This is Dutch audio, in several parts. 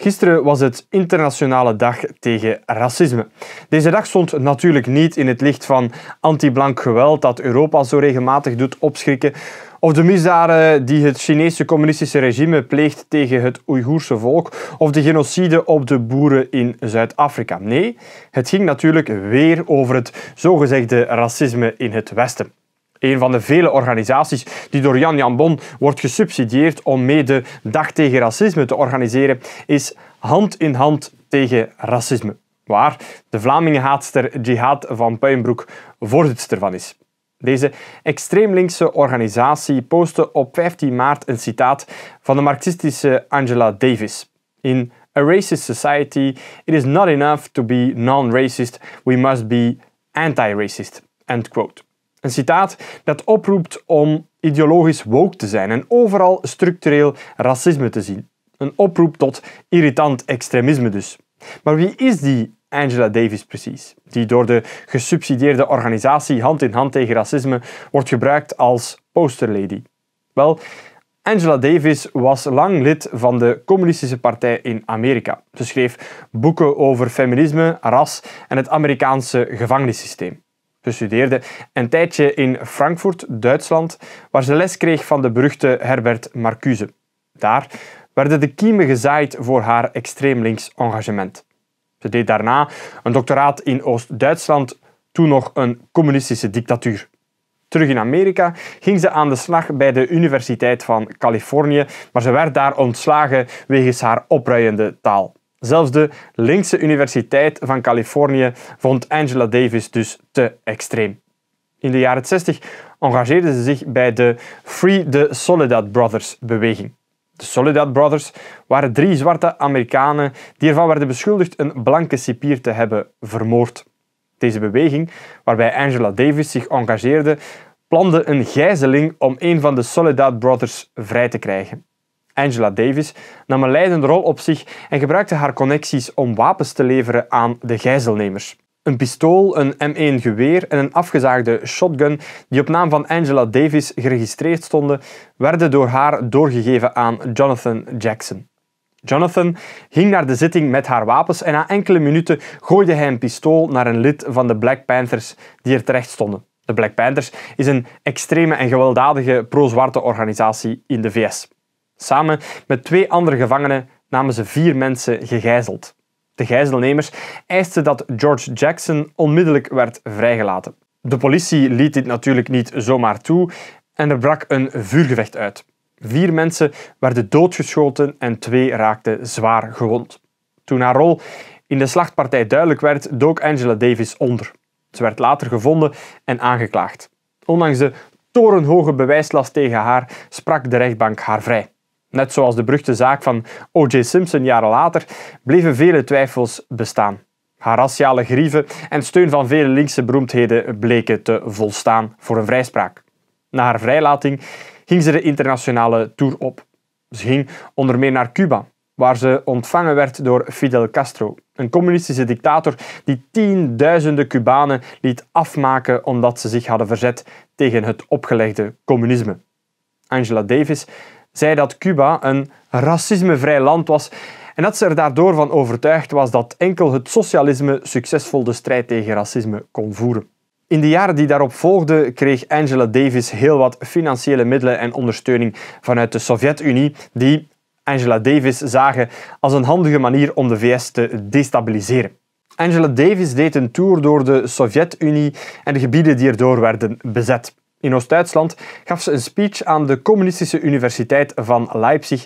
Gisteren was het Internationale Dag tegen Racisme. Deze dag stond natuurlijk niet in het licht van anti-blank geweld dat Europa zo regelmatig doet opschrikken, of de misdaden die het Chinese communistische regime pleegt tegen het Oeigoerse volk, of de genocide op de boeren in Zuid-Afrika. Nee, het ging natuurlijk weer over het zogezegde racisme in het Westen. Een van de vele organisaties die door Jan Jambon wordt gesubsidieerd om mee de Dag tegen Racisme te organiseren, is Hand in Hand tegen Racisme, waar de Vlamingen-haatster Jihad van Puinbroek voorzitter van is. Deze extreem linkse organisatie postte op 15 maart een citaat van de marxistische Angela Davis. In A racist society, it is not enough to be non-racist, we must be anti-racist. End quote. Een citaat dat oproept om ideologisch woke te zijn en overal structureel racisme te zien. Een oproep tot irritant extremisme dus. Maar wie is die Angela Davis precies, die door de gesubsidieerde organisatie Hand in Hand tegen Racisme wordt gebruikt als posterlady? Wel, Angela Davis was lang lid van de Communistische Partij in Amerika. Ze schreef boeken over feminisme, ras en het Amerikaanse gevangenissysteem. Ze studeerde een tijdje in Frankfurt, Duitsland, waar ze les kreeg van de beruchte Herbert Marcuse. Daar werden de kiemen gezaaid voor haar extreem links engagement. Ze deed daarna een doctoraat in Oost-Duitsland, toen nog een communistische dictatuur. Terug in Amerika ging ze aan de slag bij de Universiteit van Californië, maar ze werd daar ontslagen wegens haar opruiende taal. Zelfs de linkse Universiteit van Californië vond Angela Davis dus te extreem. In de jaren 60 engageerde ze zich bij de Free the Soledad Brothers beweging. De Soledad Brothers waren drie zwarte Amerikanen die ervan werden beschuldigd een blanke cipier te hebben vermoord. Deze beweging, waarbij Angela Davis zich engageerde, plande een gijzeling om een van de Soledad Brothers vrij te krijgen. Angela Davis nam een leidende rol op zich en gebruikte haar connecties om wapens te leveren aan de gijzelnemers. Een pistool, een M1 geweer en een afgezaagde shotgun die op naam van Angela Davis geregistreerd stonden, werden door haar doorgegeven aan Jonathan Jackson. Jonathan ging naar de zitting met haar wapens en na enkele minuten gooide hij een pistool naar een lid van de Black Panthers die er terecht stonden. De Black Panthers is een extreme en gewelddadige pro-zwarte organisatie in de VS. Samen met twee andere gevangenen namen ze vier mensen gegijzeld. De gijzelnemers eisten dat George Jackson onmiddellijk werd vrijgelaten. De politie liet dit natuurlijk niet zomaar toe en er brak een vuurgevecht uit. Vier mensen werden doodgeschoten en twee raakten zwaar gewond. Toen haar rol in de slachtpartij duidelijk werd, dook Angela Davis onder. Ze werd later gevonden en aangeklaagd. Ondanks de torenhoge bewijslast tegen haar sprak de rechtbank haar vrij. Net zoals de beruchte zaak van O.J. Simpson jaren later bleven vele twijfels bestaan. Haar raciale grieven en steun van vele linkse beroemdheden bleken te volstaan voor een vrijspraak. Na haar vrijlating ging ze de internationale tour op. Ze ging onder meer naar Cuba, waar ze ontvangen werd door Fidel Castro, een communistische dictator die tienduizenden Cubanen liet afmaken omdat ze zich hadden verzet tegen het opgelegde communisme. Angela Davis zei dat Cuba een racismevrij land was en dat ze er daardoor van overtuigd was dat enkel het socialisme succesvol de strijd tegen racisme kon voeren. In de jaren die daarop volgden kreeg Angela Davis heel wat financiële middelen en ondersteuning vanuit de Sovjet-Unie, die Angela Davis zagen als een handige manier om de VS te destabiliseren. Angela Davis deed een tour door de Sovjet-Unie en de gebieden die erdoor werden bezet. In Oost-Duitsland gaf ze een speech aan de Communistische Universiteit van Leipzig,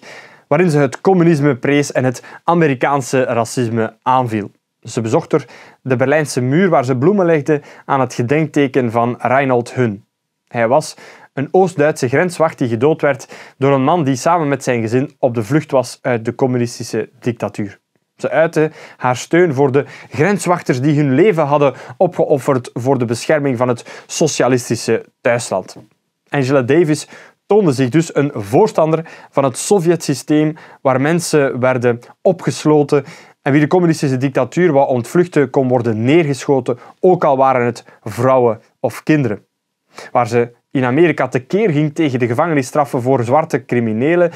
waarin ze het communisme prees en het Amerikaanse racisme aanviel. Ze bezocht er de Berlijnse muur waar ze bloemen legde aan het gedenkteken van Reinhold Hun. Hij was een Oost-Duitse grenswacht die gedood werd door een man die samen met zijn gezin op de vlucht was uit de communistische dictatuur. Ze haar steun voor de grenswachters die hun leven hadden opgeofferd voor de bescherming van het socialistische thuisland. Angela Davis toonde zich dus een voorstander van het Sovjet-systeem waar mensen werden opgesloten en wie de communistische dictatuur wou ontvluchten kon worden neergeschoten, ook al waren het vrouwen of kinderen. Waar ze in Amerika tekeer ging tegen de gevangenisstraffen voor zwarte criminelen,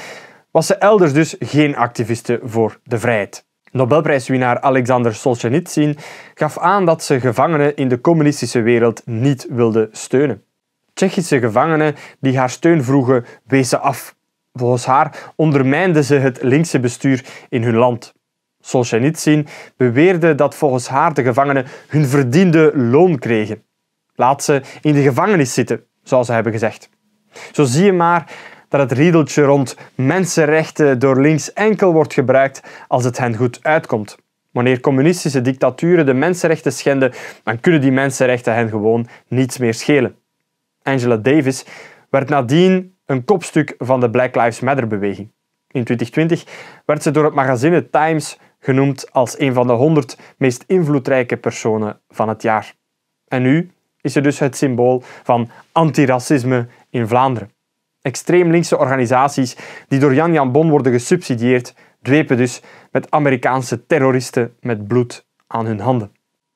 was ze elders dus geen activiste voor de vrijheid. Nobelprijswinnaar Alexander Solzhenitsyn gaf aan dat ze gevangenen in de communistische wereld niet wilde steunen. Tsjechische gevangenen die haar steun vroegen, wezen af. Volgens haar ondermijnden ze het linkse bestuur in hun land. Solzhenitsyn beweerde dat volgens haar de gevangenen hun verdiende loon kregen. Laat ze in de gevangenis zitten, zou ze hebben gezegd. Zo zie je maar dat het riedeltje rond mensenrechten door links enkel wordt gebruikt als het hen goed uitkomt. Wanneer communistische dictaturen de mensenrechten schenden, dan kunnen die mensenrechten hen gewoon niets meer schelen. Angela Davis werd nadien een kopstuk van de Black Lives Matter-beweging. In 2020 werd ze door het magazine Times genoemd als een van de 100 meest invloedrijke personen van het jaar. En nu is ze dus het symbool van antiracisme in Vlaanderen. Extreem linkse organisaties die door Jan Jan Bon worden gesubsidieerd, dwepen dus met Amerikaanse terroristen met bloed aan hun handen.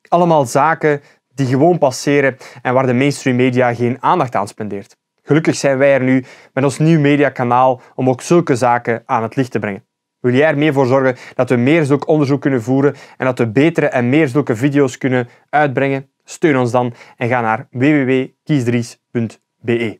Allemaal zaken die gewoon passeren en waar de mainstream media geen aandacht aan spendeert. Gelukkig zijn wij er nu met ons nieuw mediakanaal om ook zulke zaken aan het licht te brengen. Wil jij er mee voor zorgen dat we meer zulk onderzoek kunnen voeren en dat we betere en meer zulke video's kunnen uitbrengen? Steun ons dan en ga naar www.kiesdries.be.